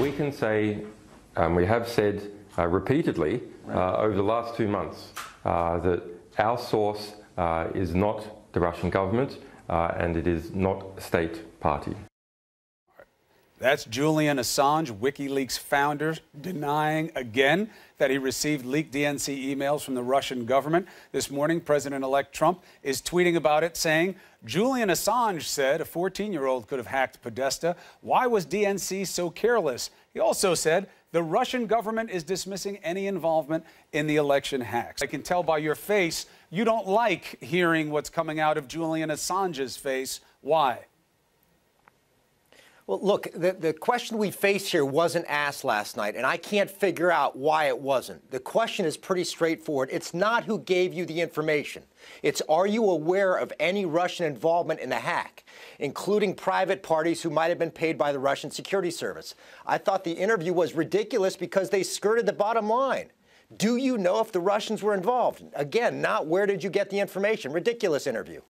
We can say, um, we have said uh, repeatedly uh, over the last two months uh, that our source uh, is not the Russian government uh, and it is not a state party. That's Julian Assange, WikiLeaks founder, denying again that he received leaked DNC emails from the Russian government. This morning, President elect Trump is tweeting about it, saying, Julian Assange said a 14 year old could have hacked Podesta. Why was DNC so careless? He also said, the Russian government is dismissing any involvement in the election hacks. I can tell by your face you don't like hearing what's coming out of Julian Assange's face. Why? Well, look, the, the question we face here wasn't asked last night, and I can't figure out why it wasn't. The question is pretty straightforward. It's not who gave you the information. It's are you aware of any Russian involvement in the hack, including private parties who might have been paid by the Russian security service? I thought the interview was ridiculous because they skirted the bottom line. Do you know if the Russians were involved? Again, not where did you get the information? Ridiculous interview.